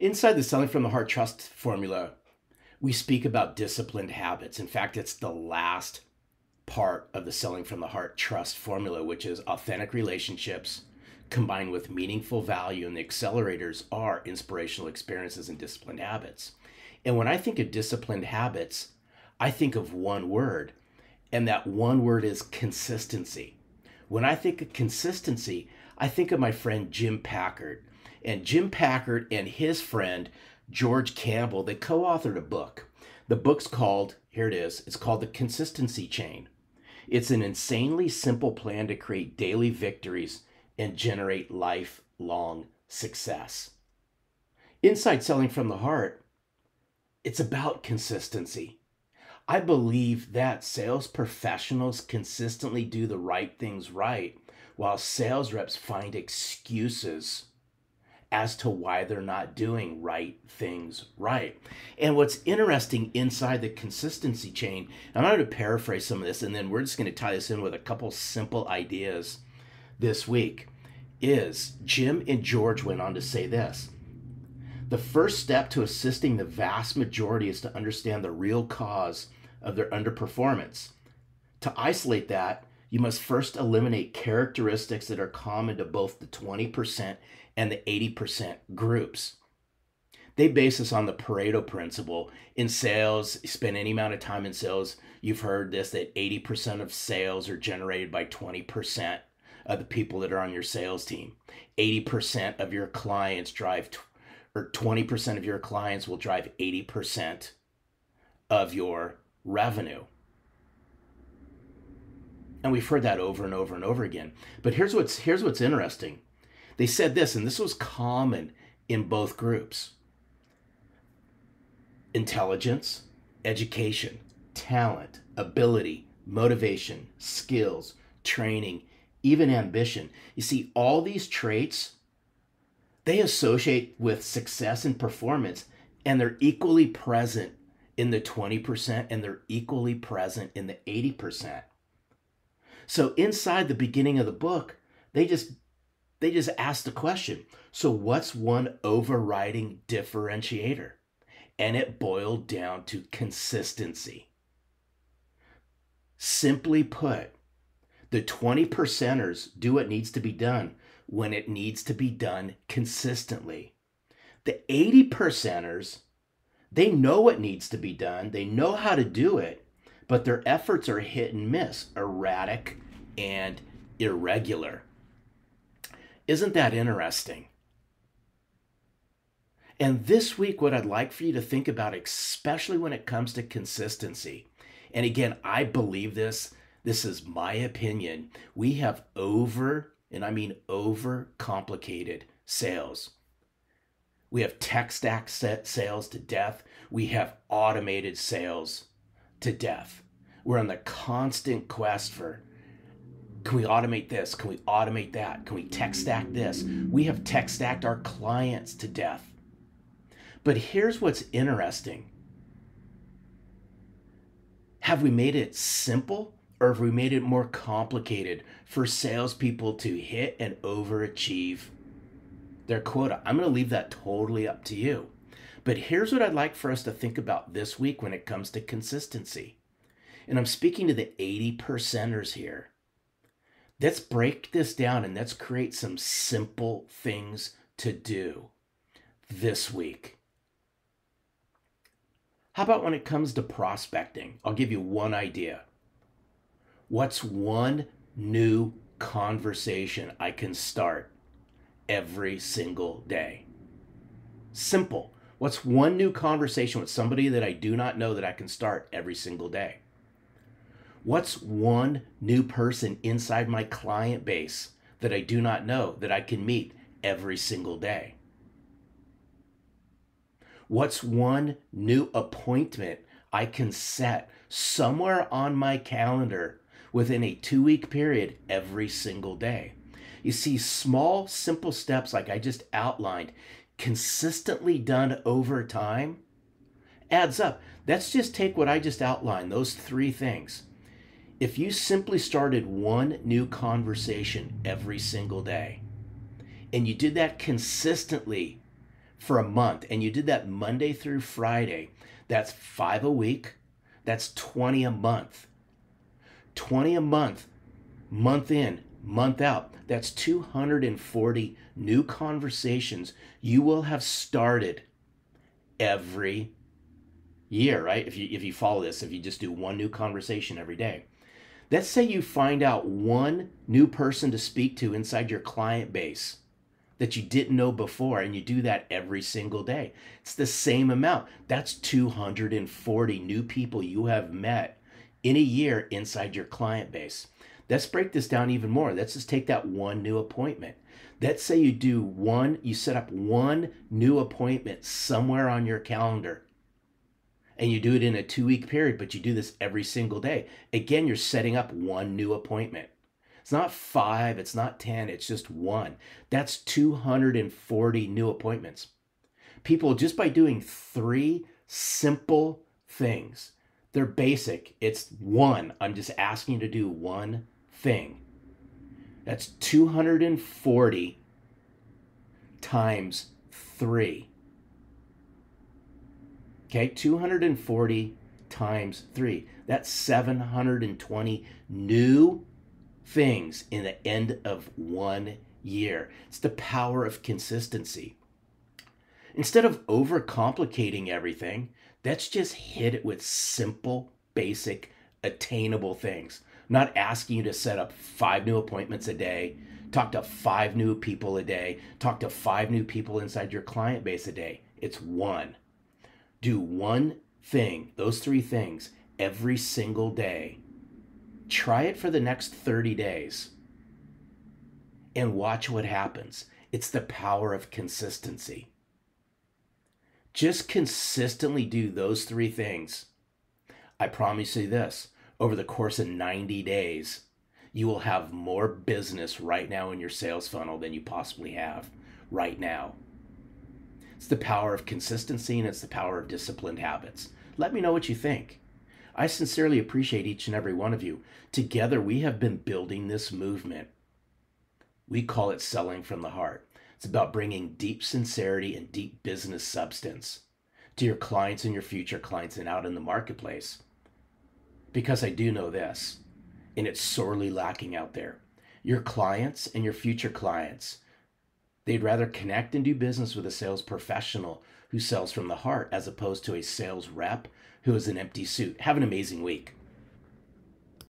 Inside the Selling from the Heart Trust formula, we speak about disciplined habits. In fact, it's the last part of the Selling from the Heart Trust formula, which is authentic relationships combined with meaningful value. And the accelerators are inspirational experiences and disciplined habits. And when I think of disciplined habits, I think of one word, and that one word is consistency. When I think of consistency, I think of my friend Jim Packard. And Jim Packard and his friend George Campbell, they co authored a book. The book's called, here it is, it's called The Consistency Chain. It's an insanely simple plan to create daily victories and generate lifelong success. Inside Selling from the Heart, it's about consistency. I believe that sales professionals consistently do the right things right, while sales reps find excuses as to why they're not doing right things right. And what's interesting inside the consistency chain, I'm going to paraphrase some of this, and then we're just going to tie this in with a couple simple ideas this week. Is Jim and George went on to say this. The first step to assisting the vast majority is to understand the real cause of their underperformance. To isolate that, you must first eliminate characteristics that are common to both the 20% and the 80% groups. They base this on the Pareto principle. In sales, spend any amount of time in sales, you've heard this that 80% of sales are generated by 20% of the people that are on your sales team. 80% of your clients drive, or 20% of your clients will drive 80% of your revenue. And we've heard that over and over and over again. But here's what's here's what's interesting. They said this, and this was common in both groups intelligence, education, talent, ability, motivation, skills, training, even ambition. You see, all these traits, they associate with success and performance, and they're equally present in the 20% and they're equally present in the 80%. So inside the beginning of the book, they just they just asked the question so, what's one overriding differentiator? And it boiled down to consistency. Simply put, the 20 percenters do what needs to be done when it needs to be done consistently. The 80 percenters, they know what needs to be done, they know how to do it, but their efforts are hit and miss, erratic and irregular. Isn't that interesting? And this week, what I'd like for you to think about, especially when it comes to consistency, and again, I believe this, this is my opinion. We have over, and I mean over complicated sales. We have tech stack sales to death. We have automated sales to death. We're on the constant quest for can we automate this? Can we automate that? Can we tech stack this? We have tech stacked our clients to death. But here's what's interesting have we made it simple or have we made it more complicated for salespeople to hit and overachieve their quota? I'm going to leave that totally up to you. But here's what I'd like for us to think about this week when it comes to consistency. And I'm speaking to the 80 percenters here let's break this down and let's create some simple things to do this week. How about when it comes to prospecting? I'll give you one idea. What's one new conversation I can start every single day? Simple. What's one new conversation with somebody that I do not know that I can start every single day? What's one new person inside my client base that I do not know that I can meet every single day? What's one new appointment I can set somewhere on my calendar within a two week period every single day? You see, small, simple steps like I just outlined, consistently done over time, adds up. Let's just take what I just outlined, those three things if you simply started one new conversation every single day and you did that consistently for a month and you did that Monday through Friday, that's five a week. That's 20 a month. 20 a month, month in, month out. That's 240 new conversations you will have started every year, right? If you if you follow this, if you just do one new conversation every day. Let's say you find out one new person to speak to inside your client base that you didn't know before, and you do that every single day. It's the same amount. That's 240 new people you have met in a year inside your client base. Let's break this down even more. Let's just take that one new appointment. Let's say you do one, you set up one new appointment somewhere on your calendar and you do it in a two week period, but you do this every single day. Again, you're setting up one new appointment. It's not five, it's not 10, it's just one. That's 240 new appointments. People, just by doing three simple things, they're basic. It's one. I'm just asking you to do one thing. That's 240 times three. Okay, 240 times three. That's 720 new things in the end of one year. It's the power of consistency. Instead of overcomplicating everything, let's just hit it with simple, basic, attainable things. Not asking you to set up five new appointments a day, talk to five new people a day, talk to five new people inside your client base a day. It's one. Do one thing, those three things, every single day Try it for the next 30 days and watch what happens. It's the power of consistency. Just consistently do those three things. I promise you this over the course of 90 days, you will have more business right now in your sales funnel than you possibly have right now. It's the power of consistency and it's the power of disciplined habits. Let me know what you think. I sincerely appreciate each and every one of you. Together, we have been building this movement. We call it selling from the heart. It's about bringing deep sincerity and deep business substance to your clients and your future clients and out in the marketplace. Because I do know this, and it's sorely lacking out there. Your clients and your future clients, they'd rather connect and do business with a sales professional who sells from the heart as opposed to a sales rep who is an empty suit. Have an amazing week.